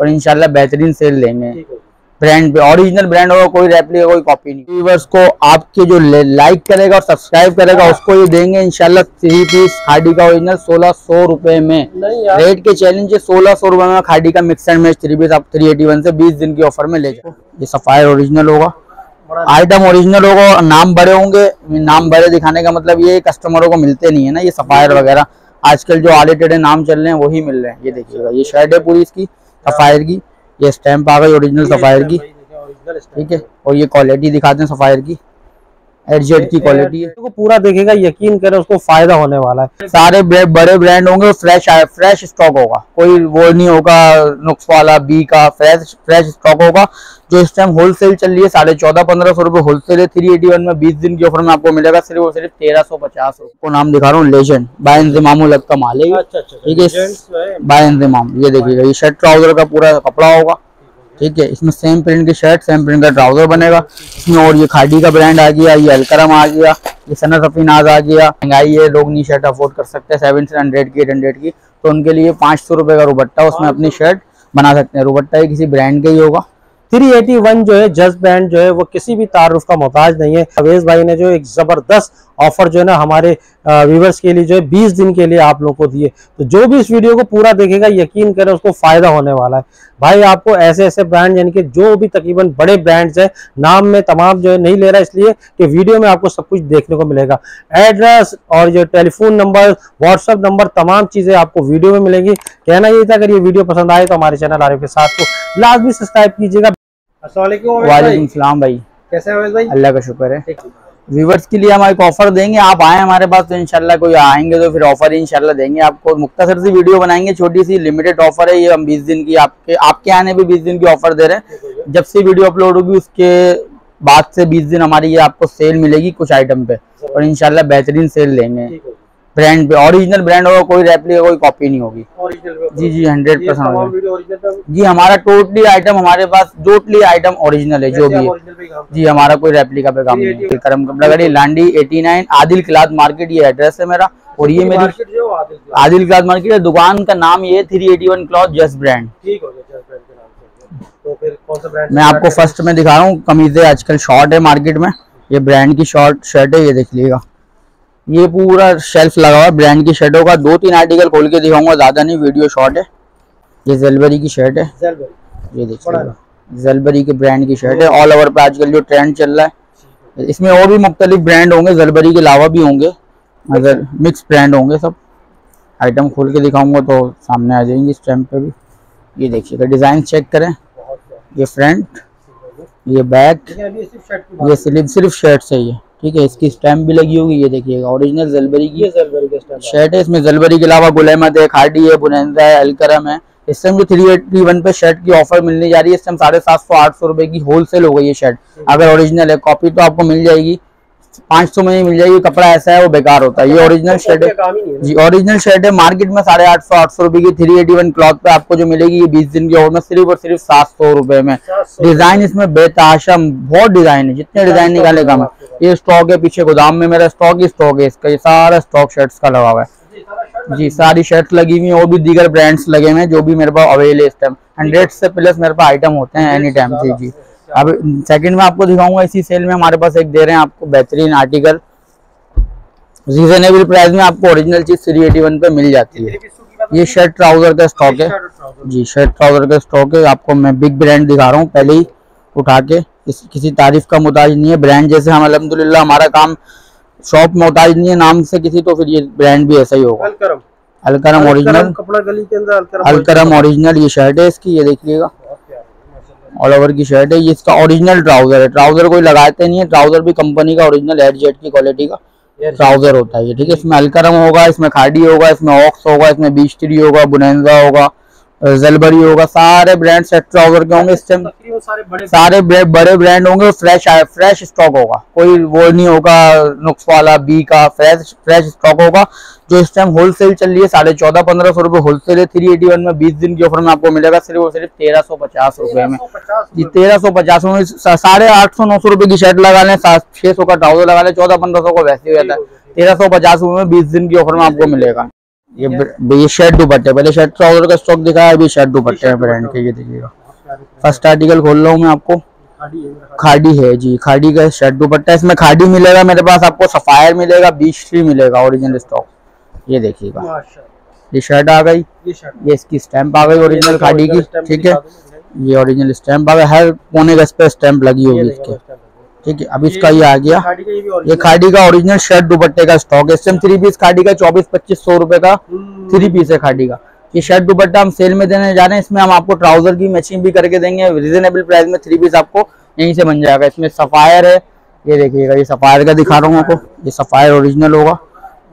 और इनशाला बेहतरीन सेल देंगे ब्रांड पे ओरिजिनल ब्रांड होगा कोई रेप्लिका कोई कॉपी नहीं। व्यूवर्स को आपके जो लाइक करेगा और सब्सक्राइब करेगा उसको ये देंगे इंशाल्लाह थ्री पीस खाड़ी का ओरिजिनल सोलह सौ रुपए में। रेट के चैलेंज सोलह सौ रुपए में खाड़ी का mix and match three piece आप थ्री एटी वन से बीस दिन की ऑफ़र में ले जाओ। ये सफायर ओरिजिनल होगा। आइटम ओरिजिनल होगा और नाम बड़े होंगे। नाम बड़े दिखाने का मतलब ये कस्टमरों को मिलते नहीं है ना ये सफायर वगैरह। आजकल जो टेढ़े नाम चल रहे हैं वही मिल रहे हैं। ये देखिएगा ये शर्ट है पूरी इसकी। सफायर की। ये स्टैम्प आ गई ओरिजिनल सफायर की। ठीक है? और ये क्वालिटी दिखाते हैं सफायर की। एडजेट की क्वालिटी है। को पूरा देखेगा यकीन करे उसको फ़ायदा होने वाला है। सारे बड़े ब्रांड होंगे फ्रेश फ्रेश स्टॉक होगा। कोई वो नहीं होगा नुक्स वाला बी का फ्रेश फ्रेश स्टॉक होगा जो इस टाइम होलसेल चल रही है साढ़े चौदह पंद्रह सौ रुपए होलसेल है थ्री एटी वन में बीस दिन की ऑफ़र में आपको मिलेगा सिर्फ़ और सिर्फ़ तेरह सौ पचास को नाम दिखा रहा हूँ लेजेंड बाय लग का माल है अच्छा, अच्छा, ठीक है? बाय इंतमाम ये देखिएगा ये शर्ट ट्राउज़र का पूरा कपड़ा होगा। ठीक है, इसमें सेम प्रिंट की शर्ट सेम प्रिंट का ट्राउज़र बनेगा। इसमें और ये खाड़ी का ब्रांड आ गया, ये अलकरम आ गया, ये सना सफीनाज आ गया। महँगाई है, लोग नहीं शर्ट अफोर्ड कर सकते सेवन हंड्रेड की एट हंड्रेड की। तो उनके लिए पाँच सौ रुपये का रुबट्टा उसमें अपनी शर्ट बना सकते हैं। रुबट्टा ही किसी ब्रांड का ही होगा। 381 जो है जस्ट बैंड जो है, वो किसी भी तारुफ का मोहताज नहीं है। अवेज भाई ने जो एक ज़बरदस्त ऑफ़र जो है ना हमारे व्यूवर्स के लिए जो है 20 दिन के लिए आप लोग को दिए। तो जो भी इस वीडियो को पूरा देखेगा यकीन करें उसको फ़ायदा होने वाला है। भाई आपको ऐसे ऐसे ब्रांड यानी कि जो भी तकरीबन बड़े ब्रांड्स है नाम में तमाम जो है नहीं ले रहा इसलिए कि वीडियो में आपको सब कुछ देखने को मिलेगा। एड्रेस और जो टेलीफोन नंबर व्हाट्सअप नंबर तमाम चीज़ें आपको वीडियो में मिलेंगी। कहना यही था अगर ये वीडियो पसंद आए तो हमारे चैनल आर के साथ को लाजमी सब्सक्राइब कीजिएगा। वालेकुम भाई। कैसे भाई? अल्लाह का शुक्र है। व्यूवर्स के लिए हम एक ऑफ़र देंगे, आप आए हमारे पास तो इनशाला कोई आएँगे तो फिर ऑफ़र इनशाला देंगे। आपको मुख्तर सी वीडियो बनाएँगे, छोटी सी लिमिटेड ऑफ़र है, ये हम 20 दिन की आपके आपके आने भी 20 दिन की ऑफ़र दे रहे हैं। जब से वीडियो अपलोड होगी, उसके बाद से 20 दिन हमारी ये आपको सेल मिलेगी कुछ आइटम पे। और इनशाला बेहतरीन सेल लेंगे। ब्रांड पे ओरिजिनल ब्रांड होगा कोई रेप्लिका कोई कॉपी नहीं होगी। जी जी हंड्रेड परसेंट होगा जी हमारा टोटली आइटम हमारे पास टोटली आइटम ओरिजिनल है जो भी है। जी हमारा कोई रेप्लिका पे काम नहीं है। करम कपड़ा लांडी 89 आदिल क्लाथ मार्केट ये एड्रेस है मेरा और ये मेरी आदिल क्लाथ। मार्केट है दुकान का नाम ये three eighty one cloth just brand मैं आपको फ़र्स्ट में दिखा रहा हूँ कमीजें आजकल शॉर्ट है मार्केट में। ये ब्रांड की शॉर्ट शर्ट है ये देख लीजिएगा। ये पूरा शेल्फ लगा हुआ है ब्रांड की शर्टों का। दो तीन आर्टिकल खोल के दिखाऊँगा ज़्यादा नहीं वीडियो शॉर्ट है। ये जेलबरी की शर्ट है। ये देखिए। जेलबरी के ब्रांड की शर्ट है। ऑल ओवर पे आजकल जो ट्रेंड चल रहा है इसमें और भी मुख्तलिफ़ ब्रांड होंगे। जेलबरी के अलावा भी होंगे। अगर मिक्स ब्रांड होंगे सब। आइटम खोल के दिखाऊँगा तो सामने आ जाएँगे इस टाइम पे भी। ये देखिएगा डिज़ाइन चेक करें। ये फ्रंट ये बैक ये सिर्फ़ सिर्फ़ शर्ट से ही है ठीक है इसकी स्टैम्प भी लगी होगी ये देखिएगा ओरिजिनल जलबरी की जलबरी शर्ट है। इसमें जलबरी के अलावा गुलेमत है खाडी है बुनंदा है अलकरम है। इस टाइम जो थ्री एटी वन पे शर्ट की ऑफ़र मिलने जा रही है इस टाइम साढ़े सात सौ आठ सौ रुपए की होलसेल हो गई है शर्ट अगर ओरिजिनल है कॉपी तो आपको मिल जाएगी। पाँच सौ में ही मिल जाएगी कपड़ा ऐसा है वो बेकार होता है। ये ओरिजिनल शर्ट है। जी ओरिजिनल शर्ट है मार्केट में साढ़े आठ सौ आठ सौ रुपए की थ्री एटी वन क्लॉथ पे आपको जो मिलेगी ये बीस दिन की और में सिर्फ़ और सिर्फ़ सात सौ रुपए में। डिज़ाइन इसमें बेताशम बहुत डिज़ाइन है जितने डिज़ाइन निकाले कम। है ये स्टॉक है पीछे गोदाम में मेरा स्टॉक ही स्टॉक है इसका ये सारा स्टॉक शर्ट्स का लगा हुआ है। जी सारी शर्ट्स लगी हुई है और भी दीगर ब्रांड्स लगे हुए हैं जो भी मेरे पास अवेलेबल है इस टाइम हंड्रेड से प्लस मेरे पास आइटम होते हैं एनी टाइम जी जी। अब सेकंड में आपको दिखाऊँगा इसी सेल में हमारे पास एक दे रहे हैं आपको बेहतरीन आर्टिकल रीजनेबल प्राइस में आपको ओरिजिनल चीज़ थ्री एटी वन पे मिल जाती है। ये शर्ट ट्राउज़र का स्टॉक है। जी शर्ट ट्राउज़र का स्टॉक है। आपको मैं बिग ब्रांड दिखा रहा हूँ पहले ही उठा के। किस, किसी तारीफ़ का मोहताज नहीं है। ब्रांड जैसे हम अलहमदुल्ला हमारा काम शॉप मोहताज नहीं है। नाम से किसी तो फिर ये ब्रांड भी ऐसा ही होगा। अलकरम। ओरिजिनल कपड़ा गली के अंदर अलकरम ओरिजिनल ये शर्ट है इसकी ये देखिएगा। ऑल ओवर की शर्ट है। ये इसका ओरिजिनल ट्राउज़र है। ट्राउज़र कोई लगाते नहीं है। ट्राउज़र भी कंपनी का ओरिजिनल एड जेट की क्वालिटी का ट्राउज़र होता है ये ठीक है? इसमें अलकरम होगा इसमें खाड़ी होगा इसमें ऑक्स होगा इसमें बीच बीस्ट्री होगा बुनेजा होगा जलबरी होगा सारे ब्रांड सेट ट्राउज़र के होंगे। इस टाइम सारे बड़े ब्रांड होंगे फ्रेश फ्रेश स्टॉक होगा। कोई वो नहीं होगा नुक्स वाला बी का फ्रेश फ्रेश स्टॉक होगा। जो इस टाइम होलसेल चल रही है साढ़े चौदह पंद्रह सौ रुपए होलसेल है थ्री एटी वन में बीस दिन की ऑफ़र में आपको मिलेगा सिर्फ़ और सिर्फ़ तेरह सौ पचास रुपए में। जी तेरह सौ पचास में साढ़े आठ सौ नौ सौ रुपए की शर्ट लगा लें छह सौ का ट्राउज़र लगा लें चौदह पंद्रह सौ का वैसे हो जाता है। तेरह सौ पचास रुपए में बीस दिन की ऑफ़र में आपको मिलेगा। ये ये शर्ट दुपट्टे पहले शर्ट ट्राउज़र का स्टॉक दिखाया अभी शर्ट दुपट्टे हैं ब्रांड के ये देखिएगा। फ़र्स्ट आर्टिकल खोल रहा हूँ मैं आपको। खाड़ी है जी खाड़ी का शर्ट दुपट्टा। इसमें खाड़ी मिलेगा मेरे पास आपको सफायर मिलेगा बीच ट्री मिलेगा ओरिजिनल स्टॉक ये देखिएगा। ये शर्ट आ गई। ये इसकी स्टैंप आ गई ओरिजिनल खाड़ी की ठीक है? ये ओरिजिनल स्टैंप आ गया हर कोने गज पे स्टैंप लगी होगी इसके। ठीक है अब इसका ये आ गया। ये खाड़ी का ओरिजिनल शर्ट दुपट्टे का स्टॉक है। इस टाइम थ्री पीस खाड़ी का चौबीस पच्चीस सौ रुपए का थ्री पीस है खाड़ी का। ये शर्ट दुपट्टा हम सेल में देने जा रहे हैं। इसमें हम आपको ट्राउज़र की मैचिंग भी करके देंगे। रिजनेबल प्राइस में थ्री पीस आपको यहीं से बन जाएगा। इसमें सफायर है। ये देखिएगा ये सफायर का दिखा रहा हूँ आपको। ये सफायर ओरिजिनल होगा।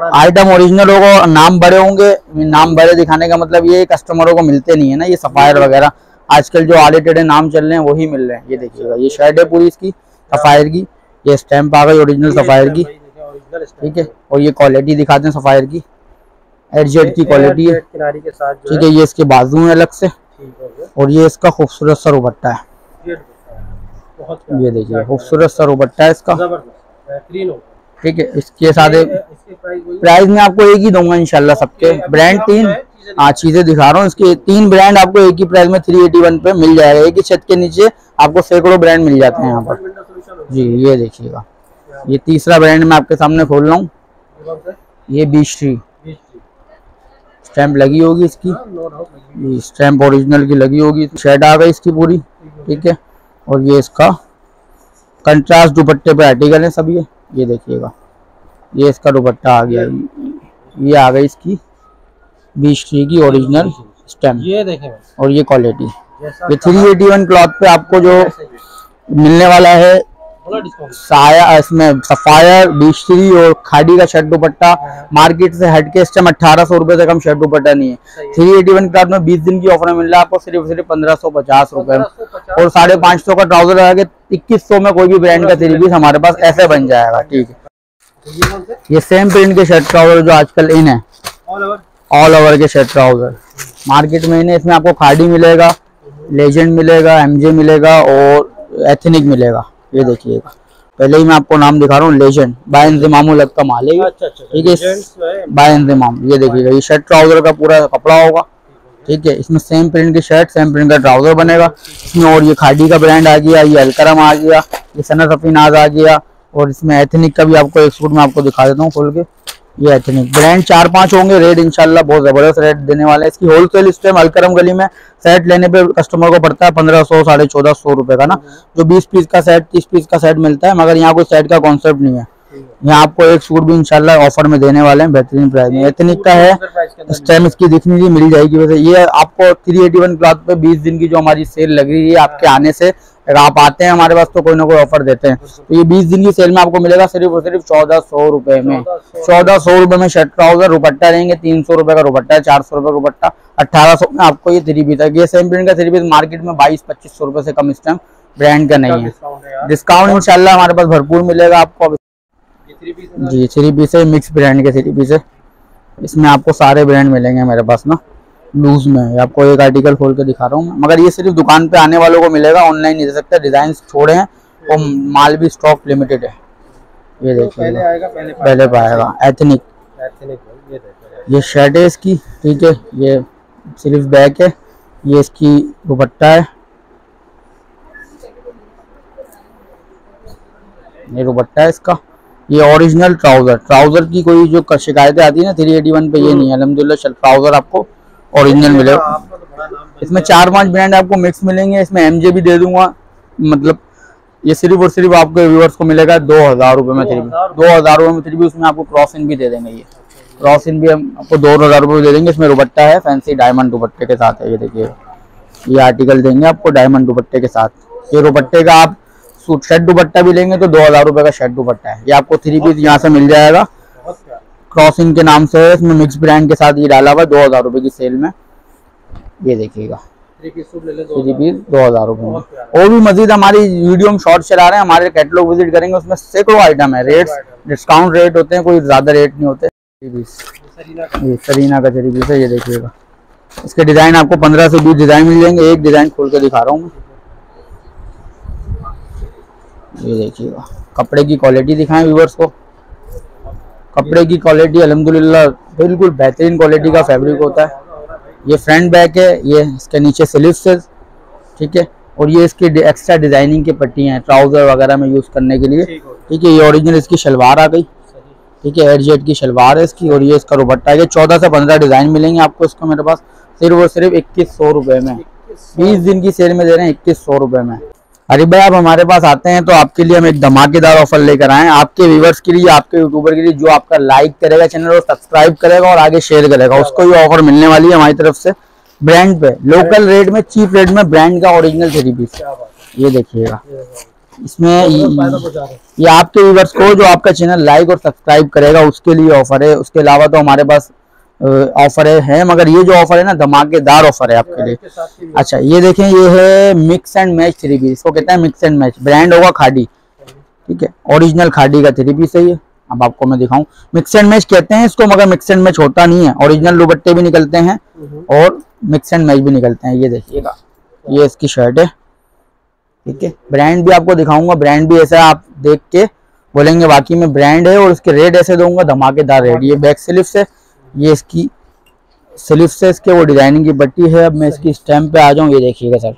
आइटम ओरिजिनल होगा नाम बड़े होंगे। नाम बड़े दिखाने का मतलब ये कस्टमरों को मिलते नहीं है ना ये सफायर वगैरह। आजकल जो आड़े टेढ़े नाम चल रहे हैं वही मिल रहे हैं। ये देखिएगा ये शर्ट है पूरी इसकी सफायर की। ये स्टैंप आ गई ओरिजिनल सफायर की। ठीक है और ये क्वालिटी दिखाते हैं सफायर की। एडजेट की क्वालिटी है। ठीक है। ये इसके बाजू है अलग से। और ये इसका खूबसूरत सर दुपट्टा है। ये देखिए खूबसूरत सा दुपट्टा है इसका। ठीक है इसके साथ प्राइस में आपको एक ही दूँगा इंशाल्लाह सबके। ब्रांड तीन? हाँ चीज़ें दिखा रहा हूँ। इसके तीन ब्रांड आपको एक ही प्राइस में थ्री एटी वन पे मिल जाएगा। एक ही छत के नीचे आपको सैकड़ों ब्रांड मिल जाते हैं यहाँ पर। हो जी ये देखिएगा। ये तीसरा ब्रांड मैं आपके सामने खोल रहा हूँ। ये बीस की स्टैंप लगी होगी इसकी। हाँ, ये स्टैंप ओरिजिनल की लगी होगी। शेड आ गई इसकी पूरी। ठीक है। और ये इसका कंट्रास्ट दुपट्टे पे आर्टिकल है सब ये। ये देखिएगा। ये इसका दुपट्टा आ गया। ये आ गई इसकी बीस ट्री की ओरिजिनल स्टेम ये देखें। और ये क्वालिटी ये थ्री एटी वन क्लॉथ पे आपको जो मिलने वाला है साया इसमें सफायर बीस और खाड़ी का शर्ट दुपट्टा। मार्केट से हट के इस टाइम अट्ठारह सौ रुपए से कम शर्ट दुपट्टा नहीं है। थ्री एटी वन क्लॉथ में बीस दिन की ऑफ़र में मिल रहा है आपको सिर्फ़ सिर्फ़ पंद्रह सौ पचास रुपए और साढ़े पाँच सौ का ट्राउज़र लगा के इक्कीस सौ में कोई भी ब्रांड का थ्री पीस हमारे पास ऐसे बन जाएगा ठीक है। से? ये सेम प्रिंट के शर्ट ट्राउज़र जो आजकल इन है। ऑल ओवर के शर्ट ट्राउज़र मार्केट में इन्हें इसमें आपको खाड़ी मिलेगा लेजेंड मिलेगा एमजे मिलेगा और एथनिक मिलेगा। ये देखिएगा पहले ही मैं आपको नाम दिखा रहा हूँ लेजेंड बाय इंतज़ाम लग का माल है ये। अच्छा अच्छा ठीक है बाय इंतज़ाम ये देखिएगा ये शर्ट ट्राउज़र का पूरा कपड़ा होगा। ठीक है इसमें सेम प्रिंट की शर्ट सेम प्रिंट का ट्राउज़र बनेगा। इसमें और ये खाड़ी का ब्रांड आ गया ये अलकरम आ गया ये सना अफीनाज आ गया। और इसमें एथनिक का भी आपको एक सूट में आपको दिखा देता हूँ खोल के। ये एथनिक ब्रांड चार पाँच होंगे रेट इंशाल्लाह बहुत ज़बरदस्त रेट देने वाले इसकी होलसेल स्टेम अलकरम गली में सेट लेने पे कस्टमर को पड़ता है पंद्रह सौ, साढ़े चौदह सौ रुपए का ना। जो बीस पीस का सेट तीस पीस का सेट मिलता है, मगर यहाँ कोई सेट का कॉन्सेप्ट नहीं है। यहाँ आपको एक सूट भी इंशाल्लाह ऑफ़र में देने वाले हैं, बेहतरीन प्राइस में। एथनिक का है, इस टाइम इसकी दिखनी मिल जाएगी। वैसे ये आपको थ्री एटी वन क्लॉथ पे बीस दिन की जो हमारी सेल लग रही है आपके आने से अगर आप आते हैं हमारे पास तो कोई ना कोई ऑफ़र देते हैं। तो ये बीस दिन की सेल में आपको मिलेगा सिर्फ़ और सिर्फ़ चौदह सौ रुपए में। चौदह सौ रुपए में शर्ट ट्राउज़र रुपट्टा रहेंगे तीन सौ रुपए का रुपट्टा चार सौ रुपए का रुपट्टा अट्ठारह सौ में आपको ये थ्री पीस है। ये सेम प्रिंट का थ्री पीस मार्केट में बाईस पच्चीस सौ रुपए से कम इस टाइम ब्रांड का नहीं है। डिस्काउंट इंशाल्लाह हमारे पास भरपूर मिलेगा आपको। जी थ्री पीस है मिक्स ब्रांड के थ्री पीस है। इसमें आपको सारे ब्रांड मिलेंगे मेरे पास ना। लूज में ये आपको एक आर्टिकल खोल के दिखा रहा हूँ मगर ये सिर्फ़ दुकान पे आने वालों को मिलेगा ऑनलाइन नहीं दे सकते डिज़ाइन छोड़े हैं और माल भी स्टॉक लिमिटेड है। ये तो देखिए पहले पहले पहले पाएगा। एथनिक ये शर्ट है इसकी ठीक है। ये सिर्फ़ बैक है। ये इसकी दुपट्टा है। ये दुपट्टा है इसका। ये ओरिजिनल ट्राउज़र ट्राउज़र की कोई जो शिकायतें आती है ना थ्री एटी वन पे ये नहीं है। अलहमदिल्ला ट्राउज़र आपको ओरिजिनल मिलेगा आपका तो इसमें चार पाँच ब्रांड आपको मिक्स मिलेंगे इसमें एमजे भी दे दूँगा। मतलब ये सिर्फ़ और सिर्फ़ आपके व्यूअर्स को मिलेगा दो हज़ार रुपए में थ्री 2000 दो हज़ार रुपए में थ्री उसमें आपको क्रॉस इन भी दे देंगे ये। क्रॉस इन भी हम आपको दो हज़ार रुपए दे देंगे इसमें दुपट्टा है फैंसी डायमंड दुपट्टे के साथ है ये देखिए। ये आर्टिकल देंगे आपको डायमंड दुपट्टे के साथ। ये दुपट्टे का आप सूट शर्ट दुपट्टा भी लेंगे तो दो हज़ार रुपए का शर्ट दुपट्टा है। ये आपको थ्री पीस यहाँ से मिल जाएगा। बहुत प्यारा क्रॉस इन के नाम से इसमें मिक्स ब्रांड के साथ ये डाला हुआ दो हज़ार रुपए की सेल में। ये देखिएगा। थ्री पीस दो हज़ार रुपए में। और भी मजीद हमारी वीडियो में शॉर्ट चला रहे हैं, हमारे कैटलॉग विज़िट करेंगे, उसमें सैकड़ों आइटम है। रेट्स डिस्काउंट रेट होते हैं, कोई ज़्यादा रेट नहीं होते। सरीना का थ्री पीस है, ये देखिएगा। इसके डिज़ाइन आपको पंद्रह से बीस डिज़ाइन मिल जाएँगे, एक डिज़ाइन खोल के दिखा रहा हूँ ये देखिएगा। कपड़े की क्वालिटी दिखाएँ व्यूवर्स को। कपड़े की क्वालिटी अल्हम्दुलिल्लाह बिल्कुल बेहतरीन क्वालिटी का फैब्रिक होता है। ये फ्रंट बैक है ये इसके नीचे स्लीव्स है ठीक है? और ये इसकी एक्स्ट्रा डिज़ाइनिंग की पट्टियाँ हैं ट्राउज़र वगैरह में यूज़ करने के लिए। ठीक है ये ओरिजिनल इसकी शलवार आ गई। ठीक है एड जेड की शलवार है इसकी और ये इसका दुपट्टा है चौदह से पंद्रह डिज़ाइन मिलेंगे आपको इसको मेरे पास। सिर्फ़ और सिर्फ़ इक्कीस सौ रुपये में। बीस दिन की सेल में दे रहे हैं इक्कीस सौ रुपये में। अरे भाई आप हमारे पास आते हैं तो आपके लिए हम एक धमाकेदार ऑफ़र लेकर आए आपके व्यूवर्स के लिए आपके यूट्यूबर के लिए जो आपका लाइक करेगा चैनल और सब्सक्राइब करेगा और आगे शेयर करेगा उसको ये ऑफ़र मिलने वाली है हमारी तरफ़ से। ब्रांड पे लोकल रेट में चीप रेट में ब्रांड का ओरिजिनल थ्री पीस ये देखिएगा। इसमें ये आपके व्यूवर्स को जो आपका चैनल लाइक और सब्सक्राइब करेगा उसके लिए ऑफ़र है। उसके अलावा तो हमारे पास ऑफ़र है मगर ये जो ऑफ़र है ना धमाकेदार ऑफ़र है आपके लिए। अच्छा ये देखें ये है mix and match three piece इसको कहते हैं मिक्स एंड मैच ब्रांड होगा खाडी ठीक है? ओरिजिनल खाडी का थ्री पीस है ये। अब आपको मैं दिखाऊँ। मिक्स एंड मैच कहते हैं इसको मगर मिक्स एंड मैच होता नहीं है। ओरिजिनल दुपट्टे भी निकलते हैं और मिक्स एंड मैच भी निकलते हैं। ये देखिएगा। ये इसकी शर्ट है। ठीक है? ब्रांड भी आपको दिखाऊँगा। ब्रांड भी ऐसा आप देख के बोलेंगे बाकी में ब्रांड है और उसके रेट ऐसे दूँगा धमाकेदार रेट ये बैक स्लिप से ये इसकी स्लिप से इसके वो डिज़ाइनिंग की पट्टी है। अब मैं इसकी स्टैम्प पे आ जाऊँ ये देखिएगा सर।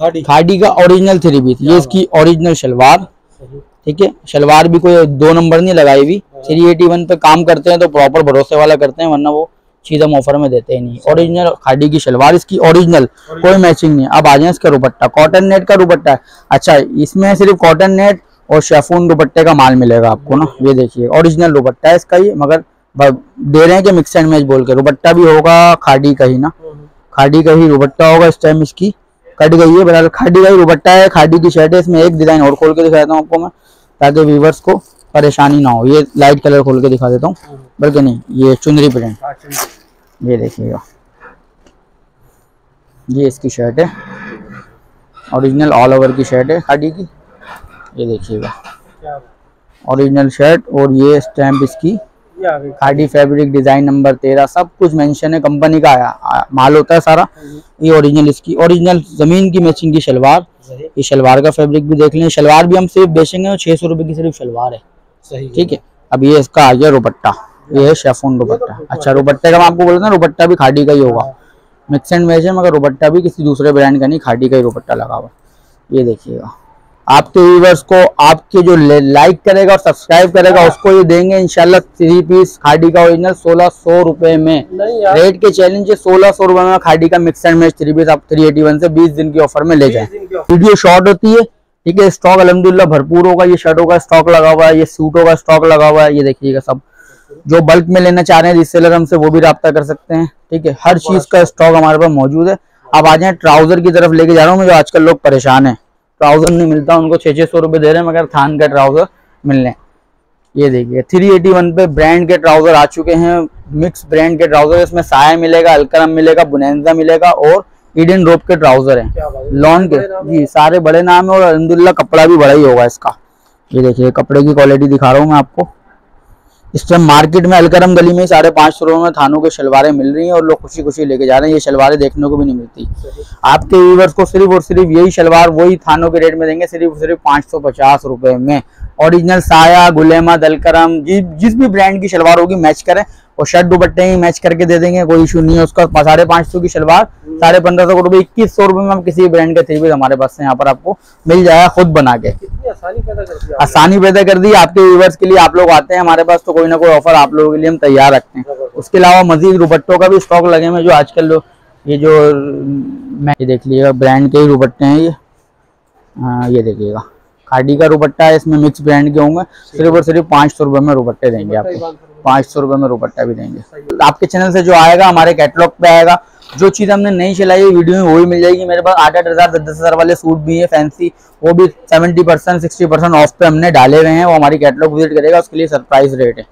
खाड़ी। खाड़ी का ओरिजिनल थ्री पीस। ये इसकी ओरिजिनल शलवार। ठीक है? शलवार भी कोई दो नंबर नहीं लगाई हुई। थ्री एटी वन पे काम करते हैं तो प्रॉपर भरोसे वाला करते हैं वरना वो चीज़ हम ऑफ़र में देते ही नहीं। ओरिजिनल खाड़ी की शलवार इसकी ओरिजिनल कोई मैचिंग नहीं। अब आ जाए इसका दुपट्टा। कॉटन नेट का दुपट्टा है। अच्छा इसमें सिर्फ़ कॉटन नेट और शेफून दुपट्टे का माल मिलेगा आपको ना? ये देखिए ओरिजिनल दुपट्टा है इसका ये मगर दे रहे हैं कि मिक्स एंड मैच बोल के दुपट्टा भी होगा खाड़ी का ही ना। खाड़ी का ही रुबट्टा होगा इस टाइम इसकी। कट गई है बराबर। खाड़ी का ही दुपट्टा है। खाड़ी की शर्ट है इसमें एक डिज़ाइन और खोल के दिखा देता हूँ आपको मैं ताकि व्यूवर्स को परेशानी ना हो। ये लाइट कलर खोल के दिखा देता हूँ। बल्कि नहीं ये चुनरी प्रिंट ये देखिएगा। ये इसकी शर्ट है। ओरिजिनल ऑल ओवर की शर्ट है खाड़ी की। ये देखिएगा। ओरिजिनल शर्ट और ये स्टैम्प इसकी। खाड़ी फैब्रिक डिज़ाइन नंबर तेरह सब कुछ मेंशन है कंपनी का आया माल होता है सारा। ये ओरिजिनल इसकी ओरिजिनल ज़मीन की मैचिंग की शलवार। ये शलवार का फैब्रिक भी देख लें शलवार भी हम सिर्फ़ बेचेंगे छह सौ रुपए की सिर्फ़ शलवार है। सही। ठीक है? अब ये इसका आ गया रुपट्टा। ये है शेफोन रुपट्टा। अच्छा रुपट्टे का मैं आपको बोलता हूँ रुपट्टा भी खाड़ी का ही होगा। मिक्स एंड मैच है मगर रुपट्टा भी किसी दूसरे ब्रांड का नहीं खाड़ी का ही रुपट्टा लगा हुआ। ये देखिएगा। आपके व्यूवर्स को आपके जो लाइक करेगा और सब्सक्राइब करेगा उसको ये देंगे इनशाला थ्री पीस खाड़ी का ओरिजिनल सोलह सौ रुपए में। रेट के चैलेंज सोलह सौ रुपए में खाड़ी का mix and match three piece आप थ्री एटी वन से बीस दिन की ऑफ़र में ले जाए। वीडियो शॉर्ट होती है ठीक है स्टॉक अलहमदुल्ला भरपूर होगा ये शर्टों का स्टॉक लगा हुआ है ये सूटों का स्टॉक लगा हुआ है ये देखिएगा सब। जो बल्क में लेना चाह रहे हैं रिसेलर हमसे वो भी रब्ता कर सकते हैं ठीक है। हर चीज़ का स्टॉक हमारे पास मौजूद है। अब आ जाए ट्राउज़र की तरफ़ लेके जा रहा हूँ जो आजकल लोग परेशान है। ट्राउज़र नहीं मिलता उनको छह छह सौ रुपए दे रहे हैं मगर थान का ट्राउज़र मिलने ये देखिए थ्री एटी वन पे ब्रांड के ट्राउज़र आ चुके हैं मिक्स ब्रांड के ट्राउज़र इसमें साया मिलेगा अलकरम मिलेगा बुनैजा मिलेगा और इडन रोप के ट्राउज़र है। लॉन के जी सारे बड़े नाम है और अलहमदुल्ला कपड़ा भी बड़ा ही होगा इसका। ये देखिए कपड़े की क्वालिटी दिखा रहा हूँ मैं आपको। इस टाइम मार्केट में अलकरम गली में साढ़े पाँच सौ रुपए में थानों के शलवारें मिल रही हैं और लोग खुशी खुशी लेके जा रहे हैं। ये शलवारें देखने को भी नहीं मिलती। आपके व्यूवर्स को सिर्फ़ और सिर्फ़ यही शलवार वही थानों के रेट में देंगे सिर्फ़ और सिर्फ़ पाँच सौ पचास रुपए में। ओरिजिनल साया गुलेमा दलकरम जिस जिस भी ब्रांड की शलवार होगी मैच करें। और शर्ट दुपट्टे ही मैच करके दे देंगे कोई इशू नहीं है उसका। साढ़े पाँच सौ की शलवार साढ़े पंद्रह सौ रुपये इक्कीस सौ रुपये में हम किसी ब्रांड के थ्री पीस हमारे पास से यहाँ पर आपको मिल जाएगा खुद बना के। आसानी पैदा कर दी आपके व्यूवर्स के लिए आप लोग आते हैं हमारे पास तो कोई ना कोई ऑफ़र आप लोगों के लिए हम तैयार रखते हैं। उसके अलावा मजीद दुपट्टों का भी स्टॉक लगे हुए जो आजकल लोग ये जो मैं ये देख लीजिएगा ब्रांड के ही दुपट्टे हैं ये। आ, ये देखिएगा। खाड़ी का रुपट्टा है इसमें मिक्स ब्रांड के होंगे सिर्फ़ और सिर्फ़ पाँच सौ रुपये में रुपट्टे देंगे आपको। पाँच सौ रुपये में रुपट्टा भी देंगे। आपके चैनल से जो आएगा हमारे कैटलॉग पे आएगा जो चीज़ हमने नहीं चलाई है वीडियो में वो मिल जाएगी। मेरे पास आठ आठ हज़ार दस दस हज़ार वाले सूट भी है फैंसी वो भी seventy percent sixty percent off पे हमने डाले हुए हैं वो हमारी कैटलॉग विज़िट करेगा उसके लिए सरप्राइज़ रेट है।